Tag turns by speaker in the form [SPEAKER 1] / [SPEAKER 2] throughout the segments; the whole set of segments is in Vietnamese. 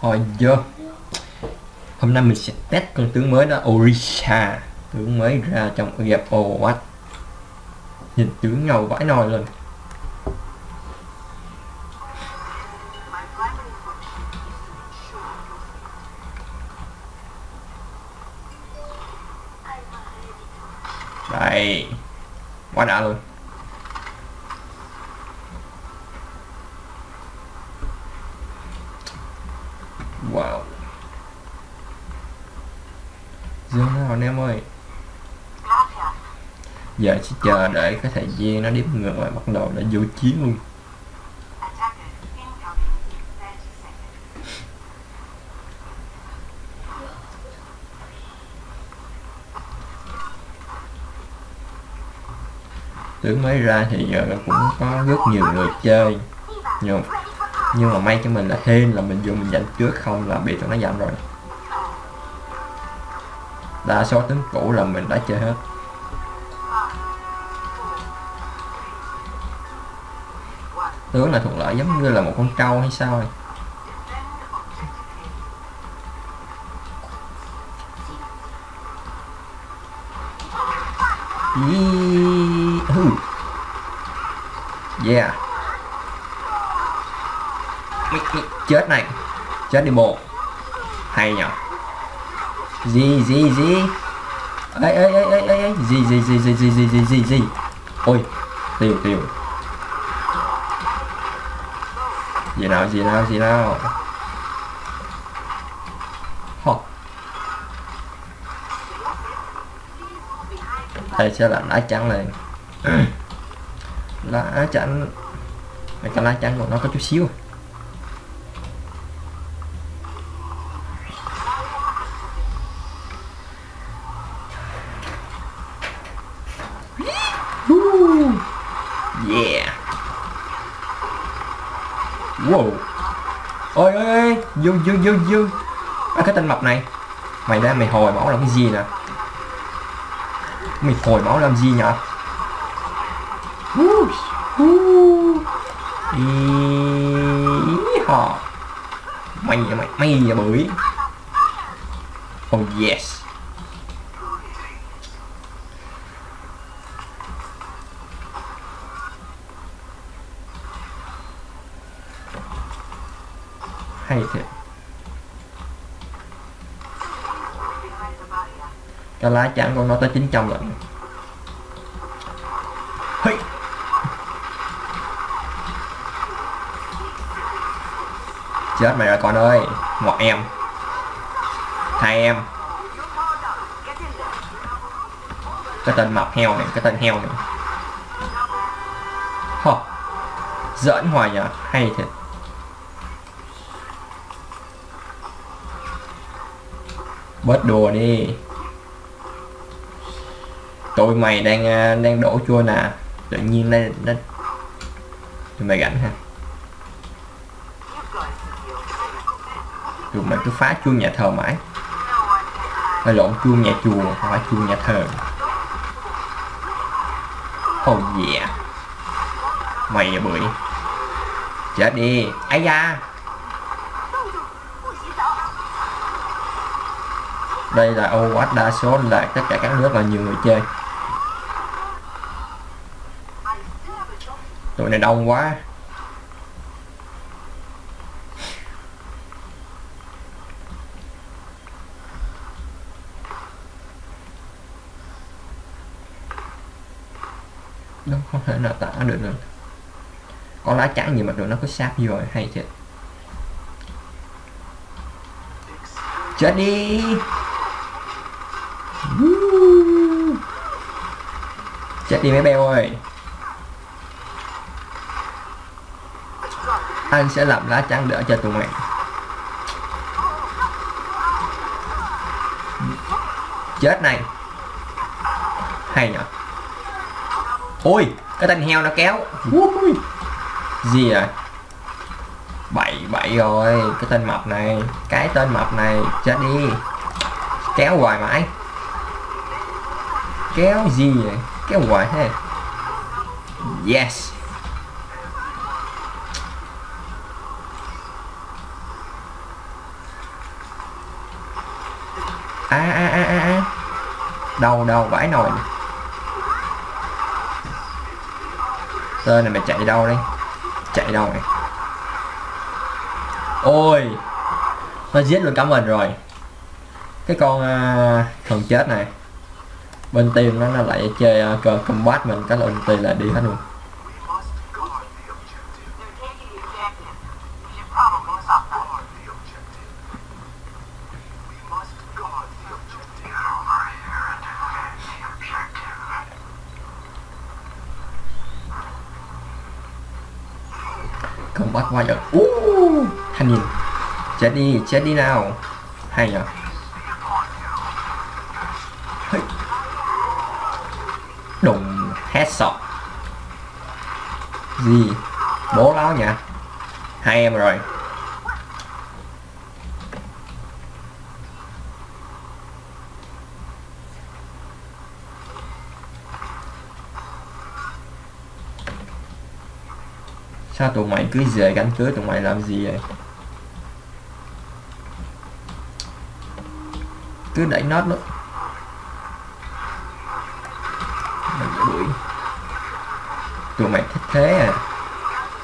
[SPEAKER 1] Hồi giờ Hôm nay mình sẽ test con tướng mới đó, Orisha. Tướng mới ra trong game Overwatch Nhìn tướng ngầu vãi nồi lên anh em ơi. Giờ chỉ chờ để cái thời gian nó đếm ngược lại, bắt đầu để vô chiến luôn. Tướng mới ra thì giờ cũng có rất nhiều người chơi. Nhưng nhưng mà may cho mình là thêm là mình dùng mình dành trước, không là bị tụi nó giảm rồi đa số tướng cũ là mình đã chơi hết tướng là thuận lợi giống như là một con trâu hay sao này Yeah. Chết này. Chết đi bộ. Hay nhở. Gì gì gì. ấy ấy ấy ấy ấy gì gì gì gì gì gì gì gì gì. Ôi, tiêu tiêu. Gì nào gì nào gì nào. Hò. đây sẽ là lá chắn này lá chắn cái lá chắn của nó có chút xíu yeah wow. Ôi ôi ôi dương dương dương dương à, cái tên mập này. Mày ra mày hồi máu làm cái gì nè? Mày hồi máu làm gì nhở? Ý họ mày mày mày bưởi. Oh yes. Hay thiệt cái lá chắn của nó tới 900 lận Hey. chết mày rồi con ơi! Một em. Hai em. Cái tên mập heo này, cái tên heo này. Hò. giỡn hoài nhở hay thiệt. Bớt đùa đi. Tụi mày đang à, đang đổ chua nè. Tự nhiên lên nó tụi mày rảnh ha tụi mày cứ phá chuông nhà thờ mãi. Phải lộn, chuông nhà chùa, không phải chuông nhà thờ. Oh yeah. Mày à bưởi. Chết đi. Ấy da. Đây là Overwatch đa số là tất cả các nước là nhiều người chơi. Tụi này đông quá. Nó không thể nào tả được nữa có lá trắng gì mà tụi nó cứ sáp vô rồi, hay chết chết đi! Chết đi mấy beo ơi. Anh sẽ làm lá chắn đỡ cho tụi mày. Chết này. Hay nhở. Ôi, cái tên heo nó kéo. Gì à bậy bậy rồi. Cái tên mập này. Cái tên mập này. Chết đi. Kéo hoài mãi kéo gì vậy? Kéo hoài thế yes. A a a a a đầu đầu vãi nồi này. tên này mày chạy đâu đây? Chạy đâu này? Ôi nó giết luôn cả mình rồi. Cái con uh, thần chết này bên team nó nó lại chơi ờ, uh, cờ combat mình cái là ulti là đi hết luôn. Combat qua giờ. Uh, thanh nhìn. Chết đi chết đi nào. Hay nhở Hey. đùng headshot gì? Bố láo nhỉ? Hai em rồi. Sao tụi mày cứ rời cánh cưới tụi mày làm gì vậy? Cứ đẩy nốt nữa Mày đuổi tụi mày thích thế à?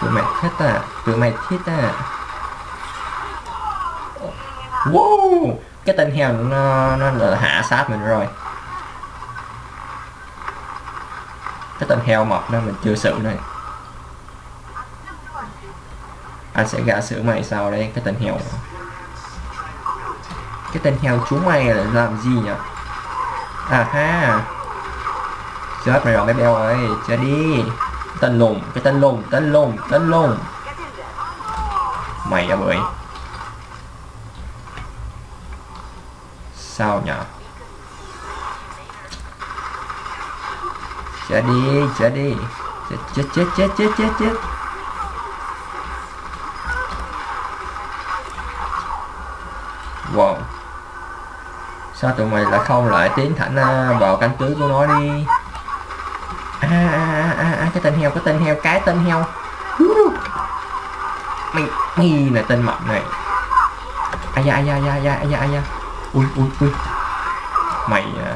[SPEAKER 1] Tụi mày thích à? Tụi mày thích à? Wow! Cái tên heo nó nó là hạ sát mình rồi. Cái tên heo mập đó mình chưa xử này. Anh sẽ gạ xử mày sau đây, cái tên heo. Cái tên heo chú mày là làm gì nhỉ à ha. Chết mày rồi, bé beo ơi, chết đi tên lùn cái tên lùn tên lùn tên lùn mày ra bưởi sao nhở? Chết đi chết đi. Chết chết chết chết chết chết chết. Wow. Sao tụi mày lại không lại tiến thẳng à, vào căn cứ của nó đi? À à, à, à, à, à, cái tên heo cái tên heo cái tên heo. Mày nghi là tên mập này. Ai da ai da ai da ai da ai da ai da. Ui ui ui. Mày à...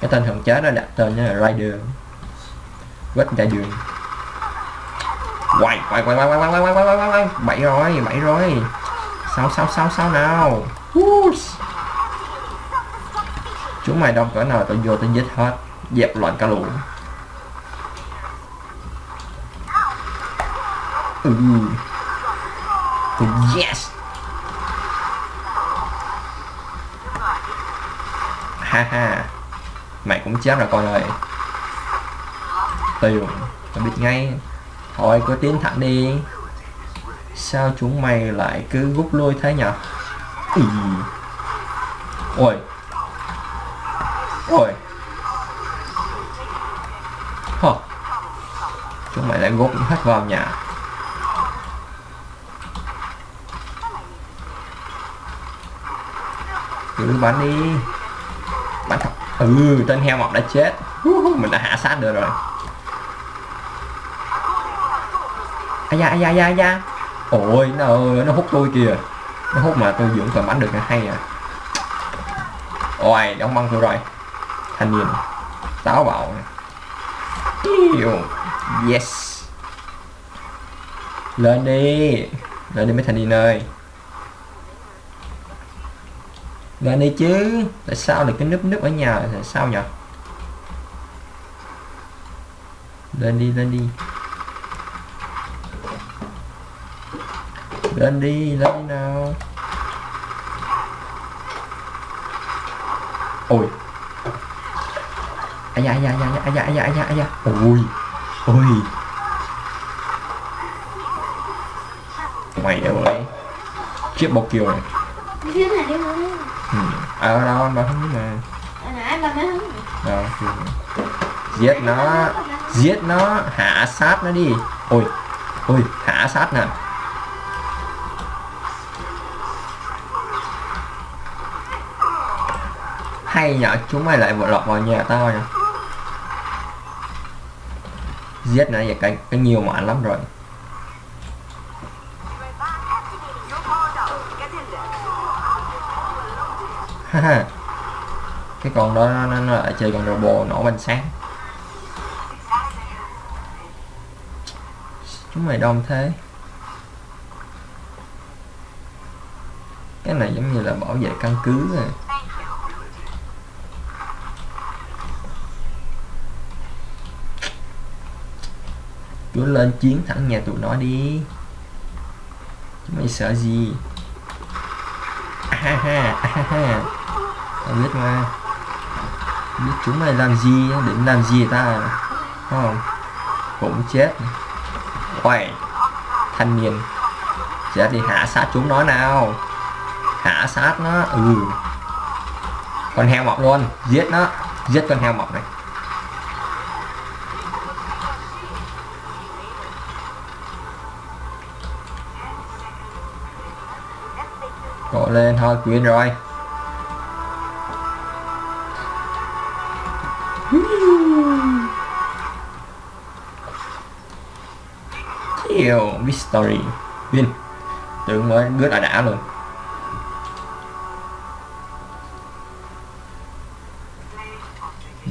[SPEAKER 1] cái tên thằng chết đó đặt tên là Rider. Quét ra đường. Quay quay quay quay quay quay quay quay quay quay. Quay bảy rồi bảy rồi sao sao sao sao nào chúng mày đông cỡ nào tôi vô tao giết hết, dẹp loạn cả lũ. Ừ. Yes. Ha ha. Mày cũng chết rồi con ơi. Tiêu tao biết ngay. Thôi, cứ tiến thẳng đi. Sao chúng mày lại cứ rút lui thế nhở? Ừ. ôi. Chúng hết vào nhà. Cứ bắn đi. Bắn thật. Ừ tên heo mập đã chết. Mình đã hạ sát được rồi. Ai da ai da ai da ai da. Ôi, nó nó hút tôi kìa. Nó hút mà tôi dưỡng còn bắn được là hay à. Ôi đóng băng tôi rồi. Thanh niên. Táo bạo yes lên đi. Lên đi mấy thằng đi nơi. Lên đi chứ. Tại sao lại cái núp núp ở nhà? Tại sao nhở? Lên đi lên đi. Lên đi lên đi nào. Ôi. Ai da ai da ai da ai da ai da ai da. Ôi. Ôi. Mày đâu rồi chiếc bọc kiều này. Ừ. ở đâu anh bảo không mà đâu giết nó. Giết nó. Hạ sát nó đi. Ôi ôi hạ sát nè. Hay nhở chúng mày lại vừa lọt vào nhà tao nhỉ giết nữa vậy cái, cái nhiều mạn lắm rồi cái con đó nó, nó, nó lại chơi con robot nổ bánh sáng. Chúng mày đông thế. Cái này giống như là bảo vệ căn cứ rồi cứ lên chiến thẳng nhà tụi nó đi. Chúng mày sợ gì? Ha ha ha ha tao biết mà. Biết chúng mày làm gì định làm gì ta không? Cũng chết. Quậy thanh niên. Chết đi, hạ sát chúng nó nào. Hạ sát nó. Ừ. Con heo mập luôn. Giết nó. Giết con heo mập này. Cọ lên thôi quyến rồi. Kill Victory Win Tưởng mới bước là đã luôn.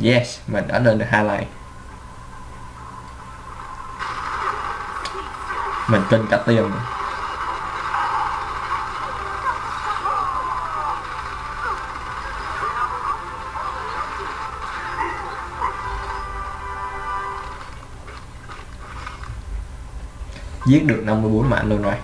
[SPEAKER 1] Yes, mình đã lên được hai highlight. Mình kinh cả tiền rồi. giết được 54 mạng luôn rồi